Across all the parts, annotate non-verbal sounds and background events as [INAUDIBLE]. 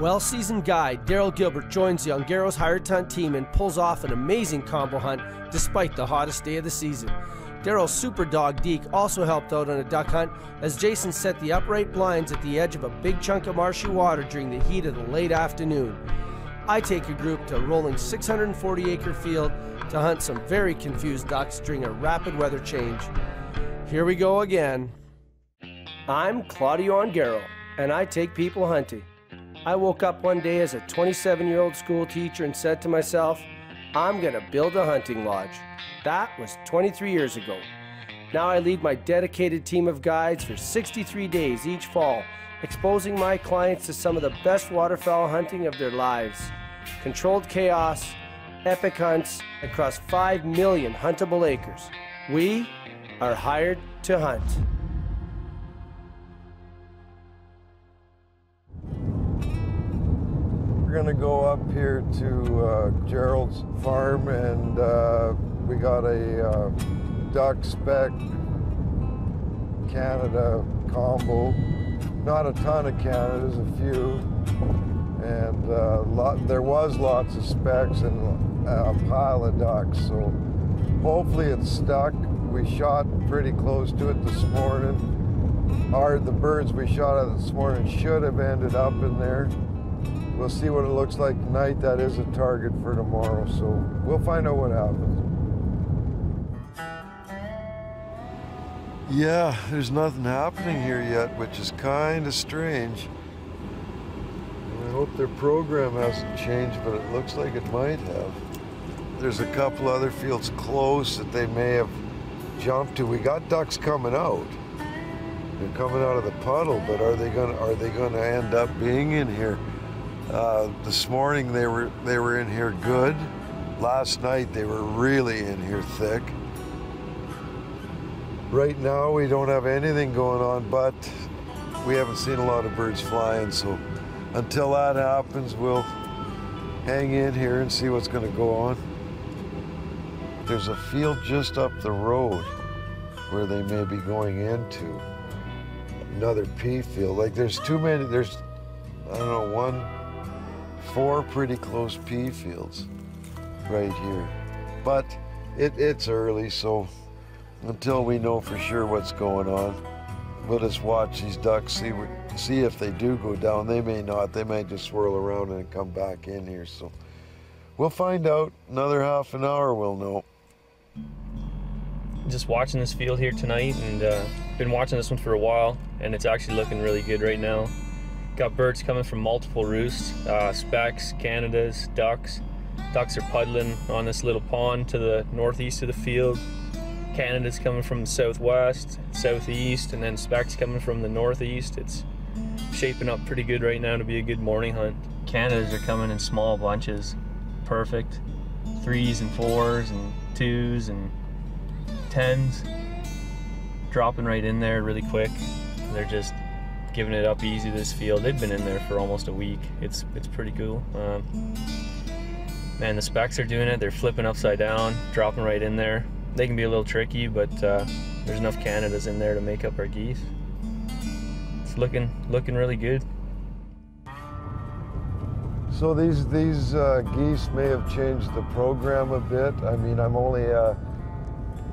Well seasoned guide Daryl Gilbert joins the Ongaros hired hunt team and pulls off an amazing combo hunt despite the hottest day of the season. Daryl's super dog Deke also helped out on a duck hunt as Jason set the upright blinds at the edge of a big chunk of marshy water during the heat of the late afternoon. I take a group to a rolling 640 acre field to hunt some very confused ducks during a rapid weather change. Here we go again. I'm Claudio Ongaro, and I take people hunting. I woke up one day as a 27 year old school teacher and said to myself, I'm going to build a hunting lodge. That was 23 years ago. Now I lead my dedicated team of guides for 63 days each fall, exposing my clients to some of the best waterfowl hunting of their lives. Controlled chaos, epic hunts across 5 million huntable acres. We are hired to hunt. We're gonna go up here to uh, Gerald's farm and uh, we got a uh, duck spec Canada combo. Not a ton of Canadas, a few. And uh, lot, there was lots of specs and a pile of ducks. So hopefully it's stuck. We shot pretty close to it this morning. Our, the birds we shot at this morning should have ended up in there. We'll see what it looks like tonight. That is a target for tomorrow, so we'll find out what happens. Yeah, there's nothing happening here yet, which is kind of strange. I hope their program hasn't changed, but it looks like it might have. There's a couple other fields close that they may have jumped to. We got ducks coming out. They're coming out of the puddle, but are they gonna are they gonna end up being in here? Uh, this morning they were they were in here good. Last night they were really in here thick. Right now we don't have anything going on, but we haven't seen a lot of birds flying. So until that happens, we'll hang in here and see what's going to go on. There's a field just up the road where they may be going into another pea field. Like there's too many. There's I don't know one four pretty close pea fields right here. But it, it's early, so until we know for sure what's going on, we'll just watch these ducks, see, see if they do go down. They may not. They may just swirl around and come back in here. So we'll find out. Another half an hour, we'll know. Just watching this field here tonight and uh, been watching this one for a while and it's actually looking really good right now. Got birds coming from multiple roosts, uh, specks, Canadas, ducks. Ducks are puddling on this little pond to the northeast of the field. Canada's coming from the southwest, southeast, and then specks coming from the northeast. It's shaping up pretty good right now to be a good morning hunt. Canadas are coming in small bunches, perfect. Threes and fours and twos and tens. Dropping right in there really quick. They're just giving it up easy this field. They've been in there for almost a week. It's it's pretty cool. Um, man, the specks are doing it. They're flipping upside down, dropping right in there. They can be a little tricky, but uh, there's enough Canadas in there to make up our geese. It's looking looking really good. So these these uh, geese may have changed the program a bit. I mean, I'm only uh,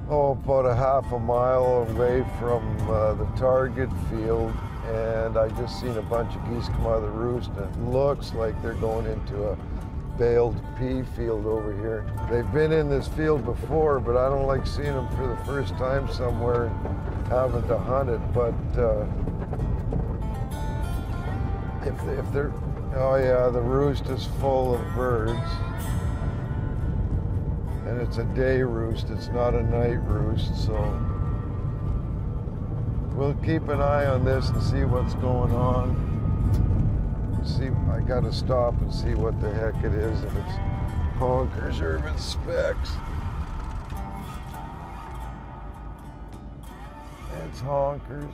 oh about a half a mile away from uh, the target field and I just seen a bunch of geese come out of the roost and it looks like they're going into a baled pea field over here. They've been in this field before, but I don't like seeing them for the first time somewhere having to hunt it. But uh, if, if they're, oh yeah, the roost is full of birds. And it's a day roost, it's not a night roost, so we'll keep an eye on this and see what's going on. See, I got to stop and see what the heck it is, if it's honkers or it's specks. It's honkers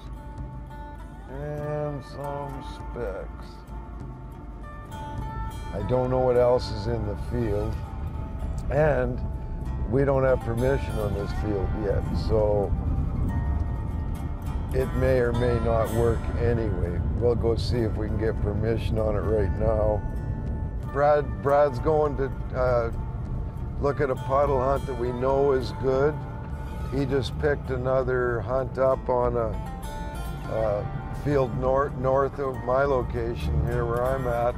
and some specks. I don't know what else is in the field, and we don't have permission on this field yet, so it may or may not work anyway. We'll go see if we can get permission on it right now. Brad, Brad's going to uh, look at a puddle hunt that we know is good. He just picked another hunt up on a, a field north, north of my location here where I'm at.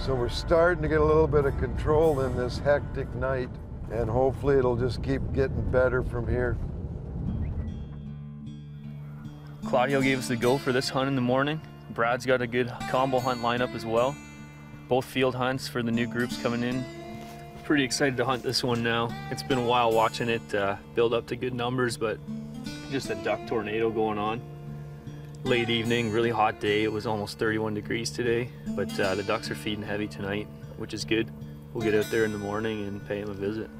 So we're starting to get a little bit of control in this hectic night and hopefully it'll just keep getting better from here. Claudio gave us the go for this hunt in the morning. Brad's got a good combo hunt lineup as well. Both field hunts for the new groups coming in. Pretty excited to hunt this one now. It's been a while watching it uh, build up to good numbers, but just a duck tornado going on. Late evening, really hot day. It was almost 31 degrees today, but uh, the ducks are feeding heavy tonight, which is good. We'll get out there in the morning and pay them a visit.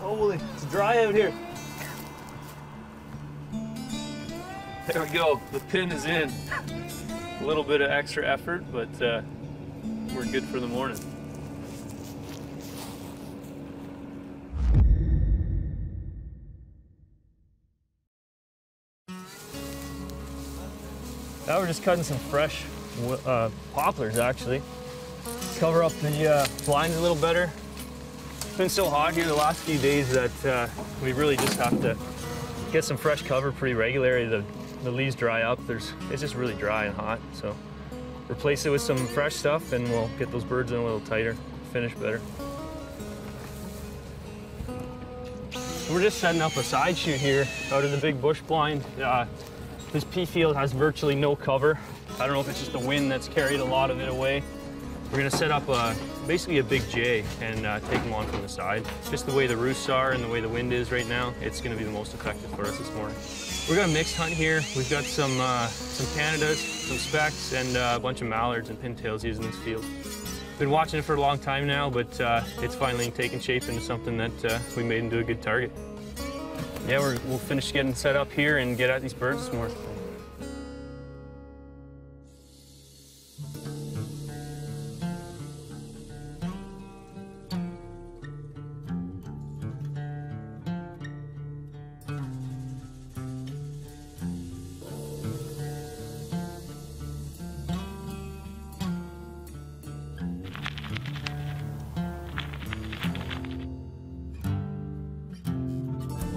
Holy, it's dry out here. There we go, the pin is in. A little bit of extra effort, but uh, we're good for the morning. Now we're just cutting some fresh uh, poplars actually. Cover up the uh, blinds a little better. It's been so hot here the last few days that uh, we really just have to get some fresh cover pretty regularly. The, the leaves dry up. There's, it's just really dry and hot. So replace it with some fresh stuff and we'll get those birds in a little tighter, finish better. We're just setting up a side shoot here out of the big bush blind. Uh, this pea field has virtually no cover. I don't know if it's just the wind that's carried a lot of it away. We're gonna set up a, basically a big J and uh, take them on from the side. Just the way the roosts are and the way the wind is right now, it's gonna be the most effective for us this morning. We're gonna mix hunt here. We've got some uh, some Canadas, some Specks, and uh, a bunch of mallards and pintails using this field. Been watching it for a long time now, but uh, it's finally taken shape into something that uh, we made into a good target. Yeah, we will finish getting set up here and get at these birds this morning.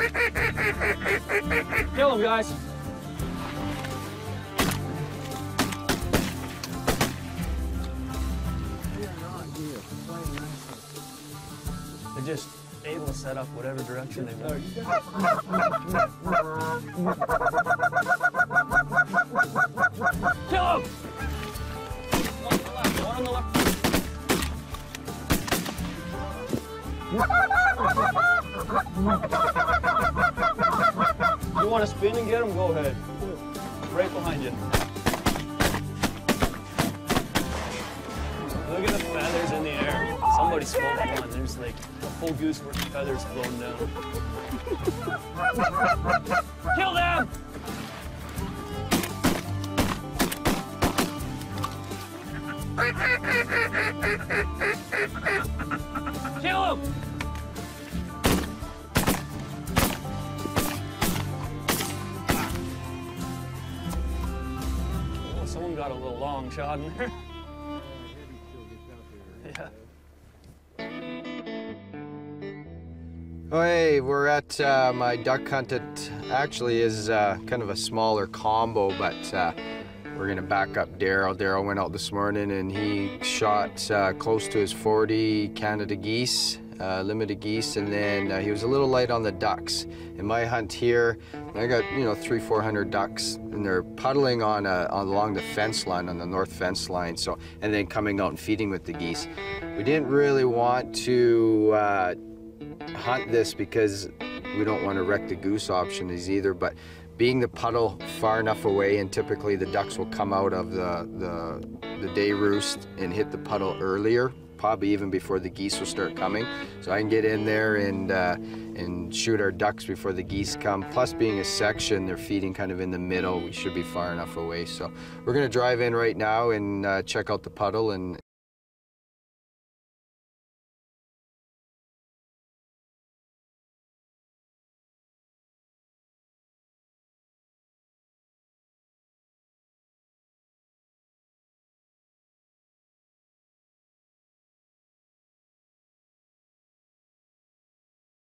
Kill him, guys. They're just able to set up whatever direction they want. Kill him! One on the left, one on the left. You want to spin and get him? Go ahead. Right behind you. Look at the feathers in the air. Somebody smoked one. There's like a full goose worth of feathers blown down. Kill them! Kill [LAUGHS] long shot in there. yeah. Oh, hey, we're at uh, my duck hunt It actually is uh, kind of a smaller combo, but uh, we're gonna back up Daryl. Daryl went out this morning and he shot uh, close to his 40 Canada geese, uh, limited geese, and then uh, he was a little light on the ducks. In my hunt here, I got you know three, four hundred ducks, and they're puddling on, a, on along the fence line, on the north fence line. So, and then coming out and feeding with the geese. We didn't really want to hunt this because we don't want to wreck the goose option is either, but being the puddle far enough away and typically the ducks will come out of the, the, the day roost and hit the puddle earlier, probably even before the geese will start coming. So I can get in there and, uh, and shoot our ducks before the geese come. Plus being a section, they're feeding kind of in the middle. We should be far enough away. So we're gonna drive in right now and uh, check out the puddle and